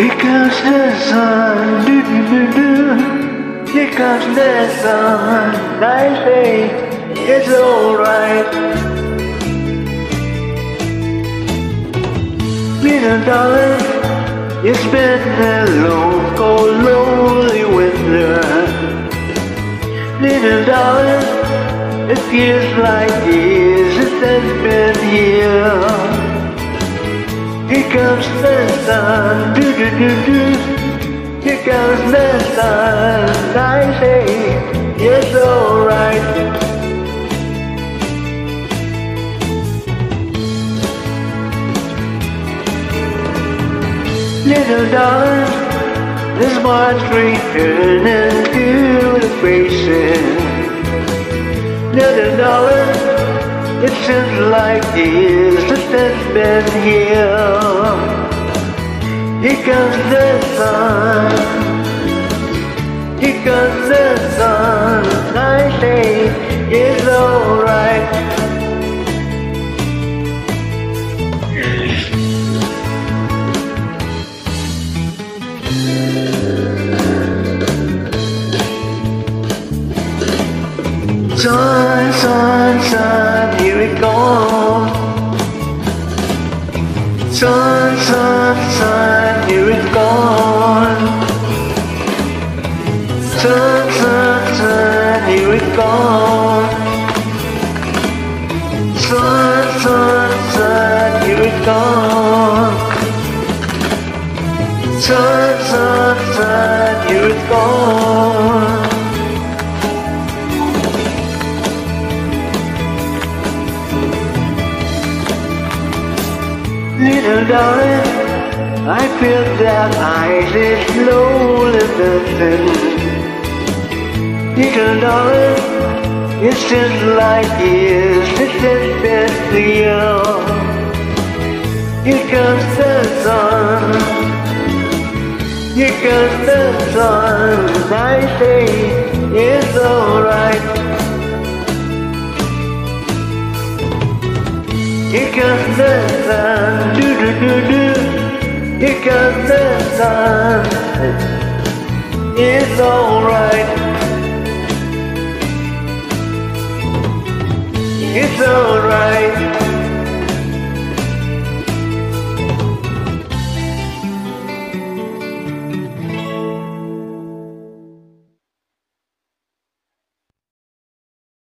Here comes the sun, do do do do. Here comes the sun, I say it's alright. Little darling, it's been a long, cold, lonely winter. Little darling, it feels like years since it's been here. Here comes the sun, do do. Here comes the sun, I say, it's alright. Little darling, this March returning to the faces. Little darling, it seems like years since it's been here. Here comes the sun. Here comes the sun. I say it's alright. Sun, sun, sun, here it comes. Sun, sun, Sun, sun, sun, here it comes. Sun, sun, sun, here it comes. Sun, sun, sun, here it comes. Little darling, I feel that ice is slowly melting. Little darling, it seems like years it's been here. Here comes the sun. Here comes the sun. I say it's alright. Here comes the sun, do do do do. Here comes the sun. It's alright. Alright.